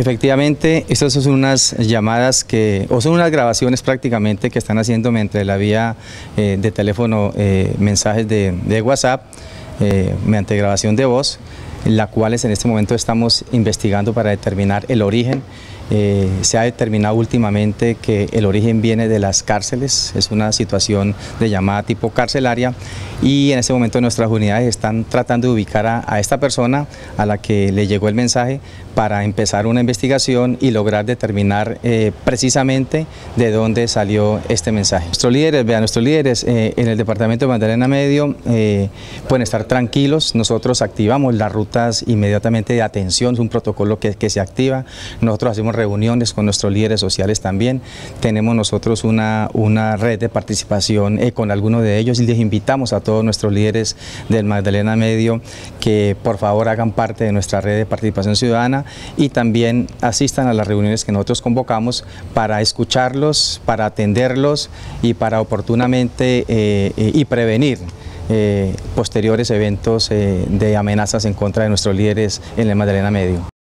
Efectivamente, estas son unas llamadas que, o son unas grabaciones prácticamente que están haciendo mediante la vía eh, de teléfono, eh, mensajes de, WhatsApp, eh, mediante grabación de voz, la cuales en este momento estamos investigando para determinar el origen. Se ha determinado últimamente que el origen viene de las cárceles, es una situación de llamada tipo carcelaria y en este momento nuestras unidades están tratando de ubicar a, esta persona a la que le llegó el mensaje para empezar una investigación y lograr determinar eh, precisamente de dónde salió este mensaje. Nuestros líderes, vean, nuestros líderes eh, en el departamento de Magdalena Medio pueden estar tranquilos, nosotros activamos las rutas inmediatamente de atención, es un protocolo que, que se activa, nosotros hacemos reuniones con nuestros líderes sociales también. Tenemos nosotros una, una red de participación eh, con algunos de ellos y les invitamos a todos nuestros líderes del Magdalena Medio que por favor hagan parte de nuestra red de participación ciudadana y también asistan a las reuniones que nosotros convocamos para escucharlos, para atenderlos y para oportunamente eh, eh, y prevenir posteriores eventos de amenazas en contra de nuestros líderes en el Magdalena Medio.